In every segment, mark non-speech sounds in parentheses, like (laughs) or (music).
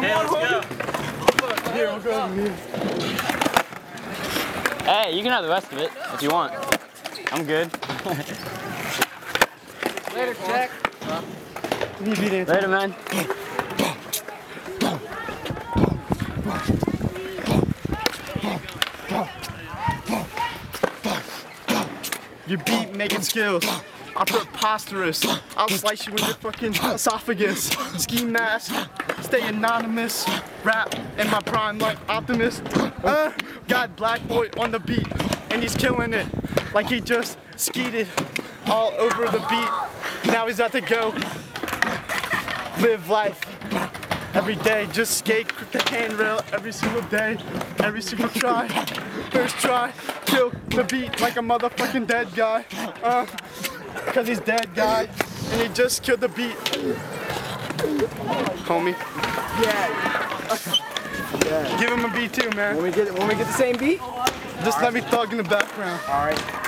Here, I'll go with me. Hey, you can have the rest of it if you want. I'm good. Later, Jack. You beat Anthony. Later, man. You beat Megan Skills. I preposterous. I'll slice you in your fucking esophagus. Ski mask. Stay anonymous. Rap in my prime like Optimus. Uh, got Black Boy on the beat. And he's killing it. Like he just skeeted all over the beat. Now he's at to go. Live life. Every day, just skate, the handrail every single day, every single try. First try, kill the beat like a motherfucking dead guy. Uh, cause he's dead guy, and he just killed the beat. Homie. Yeah. yeah. Give him a beat too, man. When we get when we get the same beat. Just let me thug in the background. All right.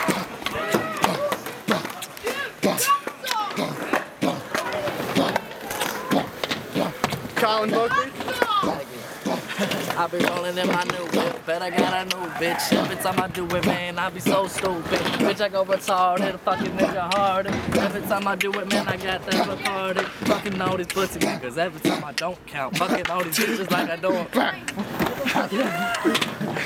Colin Buckley. I be rolling in my new whip, bet I got a new bitch. Every time I do it, man, I be so stupid. Bitch, I go retarded, a fucking nigga hard. Every time I do it, man, I got that retarded. Fucking know these pussy niggas. Every time I don't count, fucking all these bitches like I don't.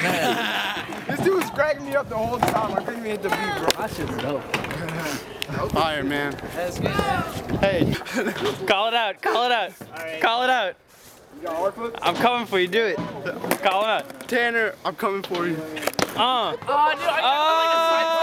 Man, (laughs) This dude was cracking me up the whole time. I couldn't even hit the beat, bro. my shit's dope. Fire, man. That's good. Hey, (laughs) Call it out. Call it out. Call it out. You got hard foot? I'm coming for you. Do it. Call out. Tanner, I'm coming for you. Uh. Oh, dude, I got like a